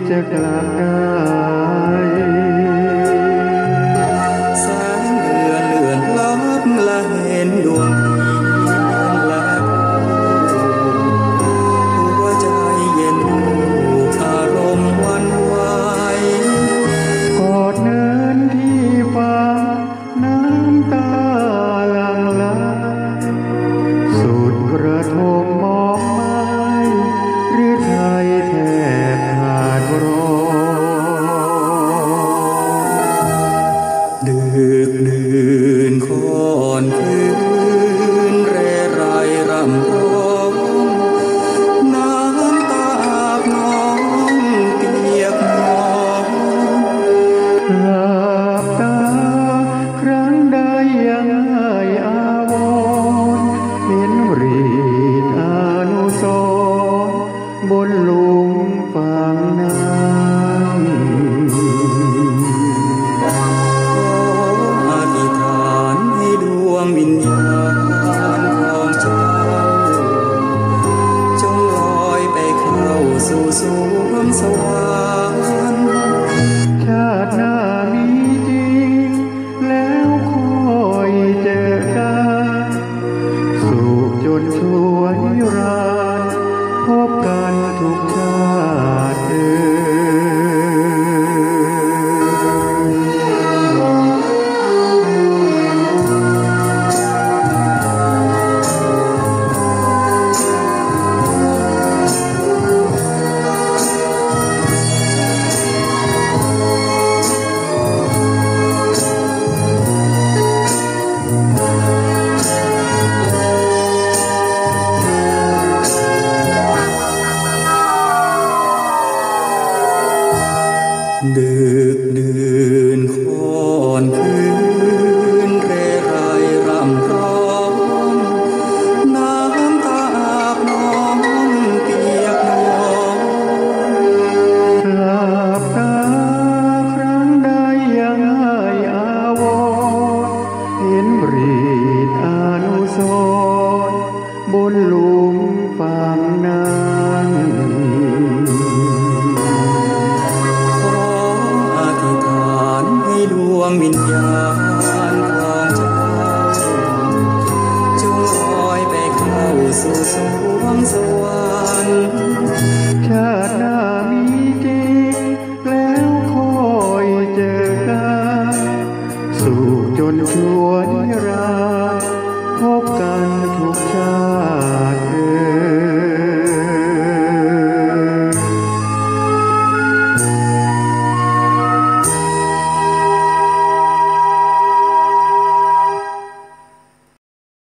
চটাকা นหลุมฝังน้ำอธิฐานให้ดวงวิญญาณของเจ้าจงลอยไปเข้าสู่วงสวรรค์ 公路。